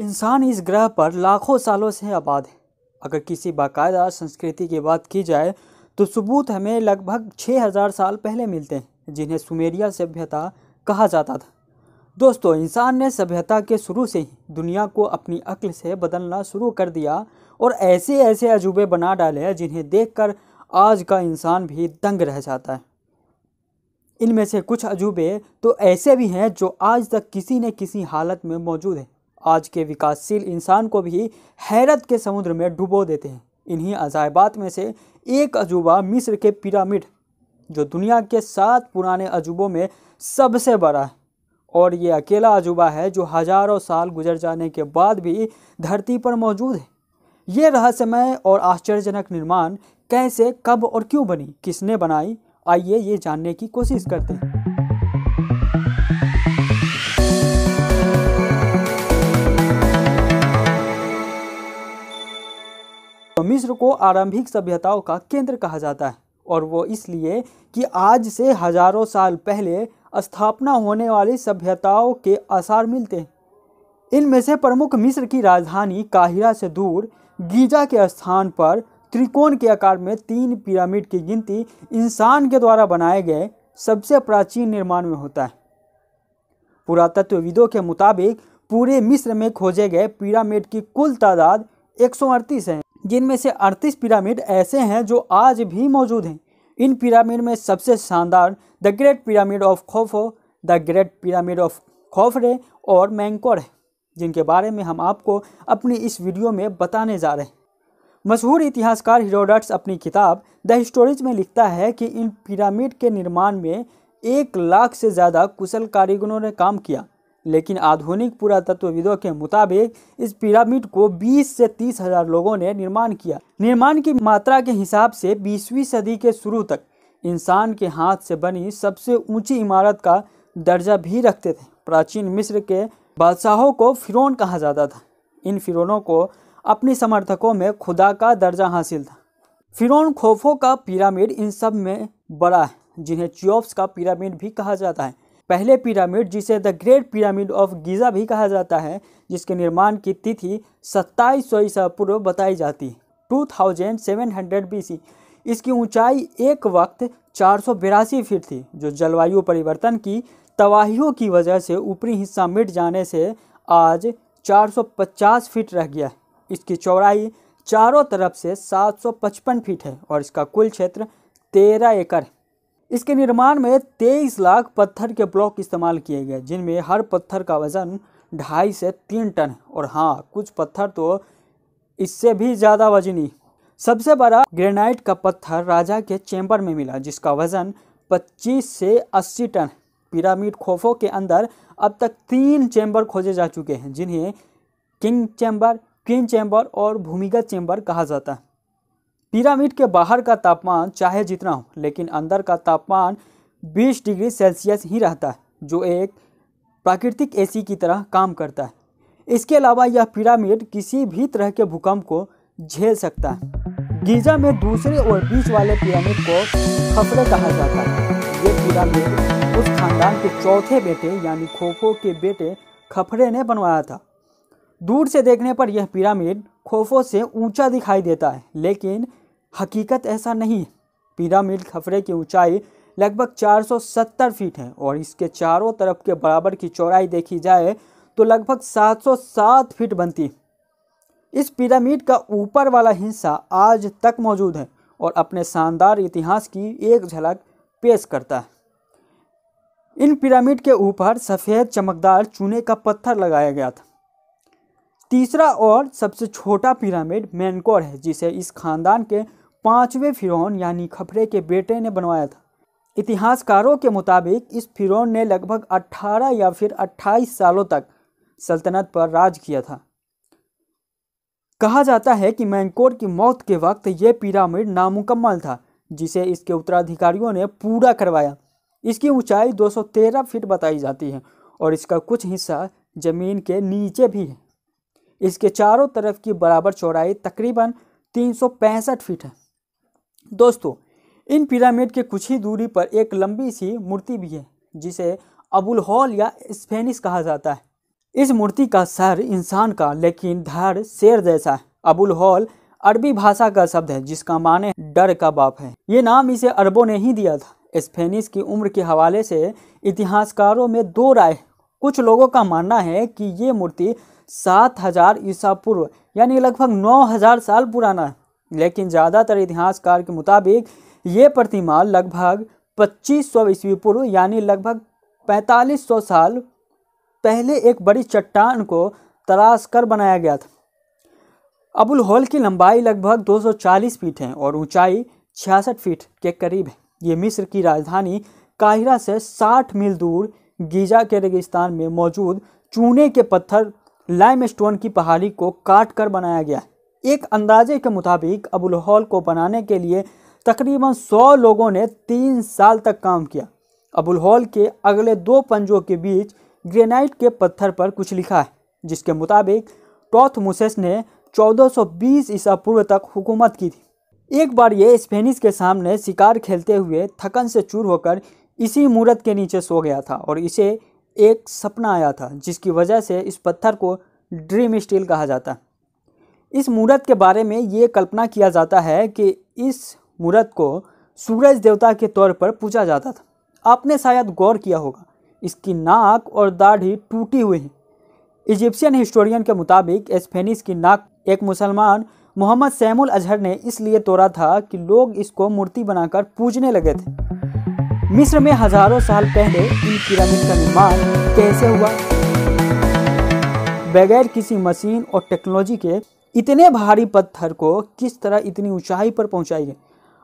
इंसान इस ग्रह पर लाखों सालों से आबाद है। अगर किसी बाकायदा संस्कृति की बात की जाए तो सबूत हमें लगभग 6000 साल पहले मिलते हैं, जिन्हें सुमेरिया सभ्यता कहा जाता था। दोस्तों, इंसान ने सभ्यता के शुरू से ही दुनिया को अपनी अक्ल से बदलना शुरू कर दिया और ऐसे ऐसे अजूबे बना डाले जिन्हें देखकर आज का इंसान भी दंग रह जाता है। इनमें से कुछ अजूबे तो ऐसे भी हैं, जो आज तक किसी न किसी हालत में मौजूद हैं। आज के विकासशील इंसान को भी हैरत के समुद्र में डुबो देते हैं। इन्हीं अजायबात में से एक अजूबा मिस्र के पिरामिड, जो दुनिया के सात पुराने अजूबों में सबसे बड़ा है। और ये अकेला अजूबा है, जो हज़ारों साल गुजर जाने के बाद भी धरती पर मौजूद है। ये रहस्यमय और आश्चर्यजनक निर्माण कैसे, कब और क्यों बनी, किसने बनाई, आइए ये जानने की कोशिश करते हैं। मिस्र को आरंभिक सभ्यताओं का केंद्र कहा जाता है और वो इसलिए कि आज से हज़ारों साल पहले स्थापना होने वाली सभ्यताओं के आसार मिलते हैं। इनमें से प्रमुख मिस्र की राजधानी काहिरा से दूर, गीजा के स्थान पर त्रिकोण के आकार में तीन पिरामिड की गिनती इंसान के द्वारा बनाए गए सबसे प्राचीन निर्माण में होता है। पुरातत्वविदों के मुताबिक पूरे मिस्र में खोजे गए पिरामिड की कुल तादाद एक सौ अड़तीस है। जिनमें से 38 पिरामिड ऐसे हैं जो आज भी मौजूद हैं। इन पिरामिड में सबसे शानदार, the great pyramid of Khufu, the great pyramid of Khafre और मैंकोर है, जिनके बारे में हम आपको अपनी इस वीडियो में बताने जा रहे हैं। मशहूर इतिहासकार हिरोडट्स अपनी किताब द हिस्टोरीज में लिखता है कि इन पिरामिड के निर्माण में एक लाख से ज़्यादा कुशल कारीगरों ने काम किया। लेकिन आधुनिक पुरातत्वविदों के मुताबिक इस पिरामिड को 20 से तीस हज़ार लोगों ने निर्माण किया। निर्माण की मात्रा के हिसाब से 20वीं सदी के शुरू तक इंसान के हाथ से बनी सबसे ऊँची इमारत का दर्जा भी रखते थे। प्राचीन मिस्र के बादशाहों को फिरौन कहा जाता था। इन फिरौनों को अपने समर्थकों में खुदा का दर्जा हासिल था। फिरौन खोफों का पिरामिड इन सब में बड़ा है, जिन्हें च्योप्स का पिरामिड भी कहा जाता है। पहले पिरामिड, जिसे the great pyramid of Giza भी कहा जाता है, जिसके निर्माण की तिथि सत्ताईस सौ ईसा पूर्व बताई जाती two thousand seven hundred B C इसकी ऊंचाई एक वक्त चार सौ बिरासी फीट थी, जो जलवायु परिवर्तन की तबाहियों की वजह से ऊपरी हिस्सा मिट जाने से आज 450 फीट रह गया इसकी चौड़ाई चारों तरफ़ से 755 फीट है और इसका कुल क्षेत्र 13 एकड़ इसके निर्माण में 23 लाख पत्थर के ब्लॉक इस्तेमाल किए गए, जिनमें हर पत्थर का वज़न ढाई से तीन टन और हाँ कुछ पत्थर तो इससे भी ज़्यादा वजनी। सबसे बड़ा ग्रेनाइट का पत्थर राजा के चैम्बर में मिला, जिसका वज़न 25 से 80 टन पिरामिड खोफों के अंदर अब तक तीन चैम्बर खोजे जा चुके हैं, जिन्हें किंग चैम्बर, क्वीन चैम्बर और भूमिगत चैम्बर कहा जाता है। पिरामिड के बाहर का तापमान चाहे जितना हो, लेकिन अंदर का तापमान 20 डिग्री सेल्सियस ही रहता है, जो एक प्राकृतिक एसी की तरह काम करता है। इसके अलावा यह पिरामिड किसी भी तरह के भूकंप को झेल सकता है। गीजा में दूसरे और बीच वाले पिरामिड को खफरे कहा जाता है। ये पिरामिड उस खानदान के चौथे बेटे, यानी खोखो के बेटे खफरे ने बनवाया था। दूर से देखने पर यह पिरामिड खोफो से ऊँचा दिखाई देता है, लेकिन हकीकत ऐसा नहीं पिरामिड खफरे की ऊंचाई लगभग 470 फीट है और इसके चारों तरफ़ के बराबर की चौड़ाई देखी जाए तो लगभग 707 फीट बनती इस पिरामिड का ऊपर वाला हिस्सा आज तक मौजूद है और अपने शानदार इतिहास की एक झलक पेश करता है। इन पिरामिड के ऊपर सफ़ेद चमकदार चूने का पत्थर लगाया गया था। तीसरा और सबसे छोटा पिरामिड मैनकोर है, जिसे इस खानदान के पाँचवें फिरौन, यानी खफरे के बेटे ने बनवाया था। इतिहासकारों के मुताबिक, इस फिरौन ने लगभग 18 या फिर 28 सालों तक सल्तनत पर राज किया था। कहा जाता है कि मैंकोर की मौत के वक्त यह पिरामिड नामुकम्मल था, जिसे इसके उत्तराधिकारियों ने पूरा करवाया। इसकी ऊंचाई 213 फीट बताई जाती है और इसका कुछ हिस्सा ज़मीन के नीचे भी है। इसके चारों तरफ़ की बराबर चौड़ाई तकरीबन तीन सौ पैंसठ फीट है। दोस्तों, इन पिरामिड के कुछ ही दूरी पर एक लंबी सी मूर्ति भी है, जिसे अबुल हॉल या स्पेनिश कहा जाता है। इस मूर्ति का सर इंसान का, लेकिन धड़ शेर जैसा है। अबुल हॉल अरबी भाषा का शब्द है, जिसका माने डर का बाप है। ये नाम इसे अरबों ने ही दिया था। स्पेनिश की उम्र के हवाले से इतिहासकारों में दो राय कुछ लोगों का मानना है कि ये मूर्ति सात हज़ार ईसा पूर्व, यानी लगभग नौ हज़ार साल पुराना है। लेकिन ज़्यादातर इतिहासकार के मुताबिक ये प्रतिमा लगभग पच्चीस सौ ईस्वी पूर्व, यानी लगभग पैंतालीस सौ साल पहले एक बड़ी चट्टान को तराश कर बनाया गया था। अबुल होल की लंबाई लगभग 240 फीट है और ऊंचाई 66 फीट के करीब है। ये मिस्र की राजधानी काहिरा से 60 मील दूर गीजा के रेगिस्तान में मौजूद चूने के पत्थर लाइमस्टोन की पहाड़ी को काट कर बनाया गया है। एक अंदाजे के मुताबिक अबुल हॉल को बनाने के लिए तकरीबन 100 लोगों ने तीन साल तक काम किया। अबुल हॉल के अगले दो पंजों के बीच ग्रेनाइट के पत्थर पर कुछ लिखा है, जिसके मुताबिक टॉथ मुसेस ने 1420 ईसा पूर्व तक हुकूमत की थी। एक बार ये स्पेनिश के सामने शिकार खेलते हुए थकन से चूर होकर इसी मूर्त के नीचे सो गया था और इसे एक सपना आया था, जिसकी वजह से इस पत्थर को ड्रीम स्टील कहा जाता है। इस मूर्त के बारे में ये कल्पना किया जाता है कि इस मूर्त को सूरज देवता के तौर पर पूजा जाता था। आपने शायद गौर किया होगा, इसकी नाक और दाढ़ी टूटी हुई है। इजिप्शियन हिस्टोरियन के मुताबिक स्पेनिश की नाक एक मुसलमान मोहम्मद सैमुल अजहर ने इसलिए तोड़ा था कि लोग इसको मूर्ति बनाकर पूजने लगे थे। मिस्र में हज़ारों साल पहले इन पिरामिड का निर्माण कैसे हुआ? बगैर किसी मशीन और टेक्नोलॉजी के इतने भारी पत्थर को किस तरह इतनी ऊंचाई पर पहुंचाई गई?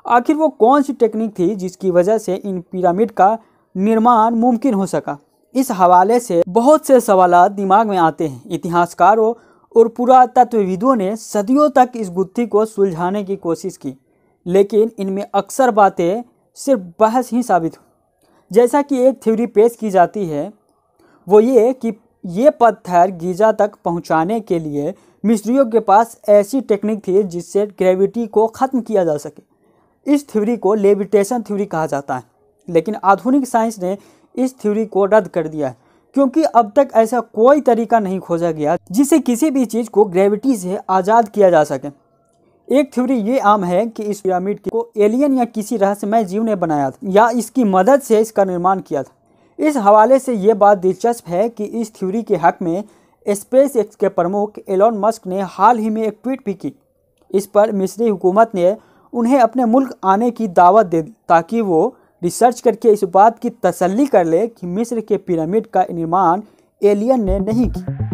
आखिर वो कौन सी टेक्निक थी जिसकी वजह से इन पिरामिड का निर्माण मुमकिन हो सका? इस हवाले से बहुत से सवाल दिमाग में आते हैं। इतिहासकारों और पुरातत्वविदों ने सदियों तक इस गुत्थी को सुलझाने की कोशिश की, लेकिन इनमें अक्सर बातें सिर्फ़ बहस ही साबित हुई। जैसा कि एक थ्योरी पेश की जाती है, वो ये कि ये पत्थर गीजा तक पहुँचाने के लिए मिस्रियों के पास ऐसी टेक्निक थी जिससे ग्रेविटी को ख़त्म किया जा सके। इस थ्योरी को लेविटेशन थ्योरी कहा जाता है, लेकिन आधुनिक साइंस ने इस थ्योरी को रद्द कर दिया है, क्योंकि अब तक ऐसा कोई तरीका नहीं खोजा गया जिससे किसी भी चीज़ को ग्रेविटी से आज़ाद किया जा सके। एक थ्योरी ये आम है कि इस पिरामिड को एलियन या किसी रहस्यमय जीव ने बनाया था, या इसकी मदद से इसका निर्माण किया था। इस हवाले से ये बात दिलचस्प है कि इस थ्योरी के हक में स्पेस एक्स के प्रमुख एलॉन मस्क ने हाल ही में एक ट्वीट भी की। इस पर मिस्री हुकूमत ने उन्हें अपने मुल्क आने की दावत दे दी ताकि वो रिसर्च करके इस बात की तसल्ली कर ले कि मिस्र के पिरामिड का निर्माण एलियन ने नहीं किया।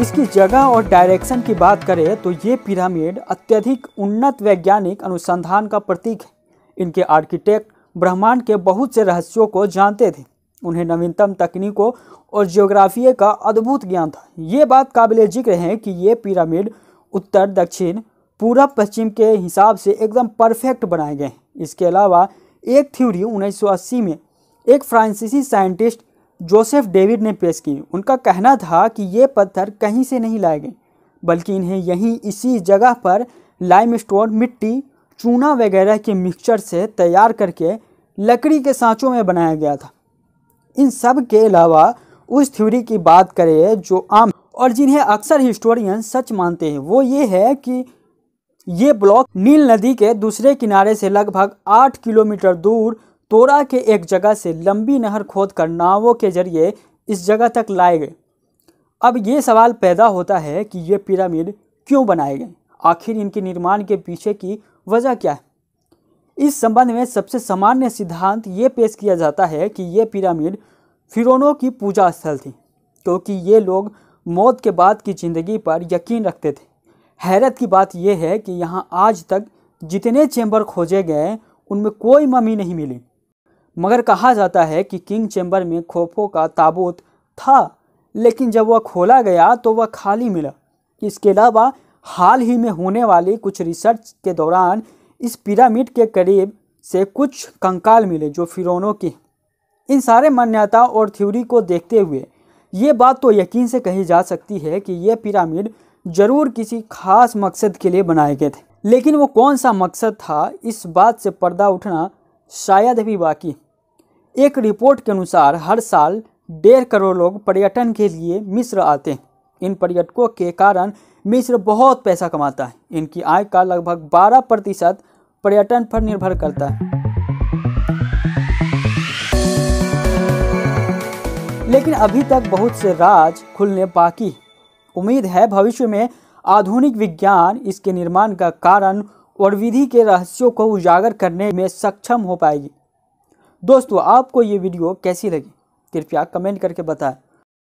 इसकी जगह और डायरेक्शन की बात करें तो ये पिरामिड अत्यधिक उन्नत वैज्ञानिक अनुसंधान का प्रतीक है। इनके आर्किटेक्ट ब्रह्मांड के बहुत से रहस्यों को जानते थे। उन्हें नवीनतम तकनीकों और जियोग्राफी का अद्भुत ज्ञान था। ये बात काबिल ज़िक्र है कि ये पिरामिड उत्तर, दक्षिण, पूरब, पश्चिम के हिसाब से एकदम परफेक्ट बनाए गए इसके अलावा एक थ्योरी 1980 में एक फ्रांसीसी साइंटिस्ट जोसेफ डेविड ने पेश की। उनका कहना था कि ये पत्थर कहीं से नहीं लाए गए, बल्कि इन्हें यहीं इसी जगह पर लाइमस्टोन मिट्टी चूना वगैरह के मिक्सचर से तैयार करके लकड़ी के सांचों में बनाया गया था। इन सब के अलावा उस थ्योरी की बात करें जो आम और जिन्हें अक्सर हिस्टोरियन सच मानते हैं, वो ये है कि ये ब्लॉक नील नदी के दूसरे किनारे से लगभग आठ किलोमीटर दूर तोरा के एक जगह से लंबी नहर खोद कर नावों के ज़रिए इस जगह तक लाए गए। अब ये सवाल पैदा होता है कि ये पिरामिड क्यों बनाए गए? आखिर इनके निर्माण के पीछे की वजह क्या है? इस संबंध में सबसे सामान्य सिद्धांत ये पेश किया जाता है कि ये पिरामिड फिरौनों की पूजा स्थल थी, क्योंकि ये लोग मौत के बाद की ज़िंदगी पर यकीन रखते थे। हैरत की बात यह है कि यहाँ आज तक जितने चैम्बर खोजे गए, उनमें कोई ममी नहीं मिली। मगर कहा जाता है कि किंग चैम्बर में खोफों का ताबूत था, लेकिन जब वह खोला गया तो वह खाली मिला। इसके अलावा हाल ही में होने वाली कुछ रिसर्च के दौरान इस पिरामिड के करीब से कुछ कंकाल मिले जो फिरौनों की। इन सारे मान्यताओं और थ्योरी को देखते हुए ये बात तो यकीन से कही जा सकती है कि यह पिरामिड ज़रूर किसी खास मकसद के लिए बनाए गए थे। लेकिन वो कौन सा मकसद था, इस बात से पर्दा उठना शायद भी बाकी। एक रिपोर्ट के अनुसार हर साल डेढ़ करोड़ लोग पर्यटन के लिए मिस्र आते हैं। इन पर्यटकों के कारण मिस्र बहुत पैसा कमाता है। इनकी आय का लगभग 12 प्रतिशत पर्यटन पर निर्भर करता है। लेकिन अभी तक बहुत से राज खुलने बाकी उम्मीद है भविष्य में आधुनिक विज्ञान इसके निर्माण का कारण और विधि के रहस्यों को उजागर करने में सक्षम हो पाएगी। दोस्तों, आपको ये वीडियो कैसी लगी? कृपया कमेंट करके बताएँ।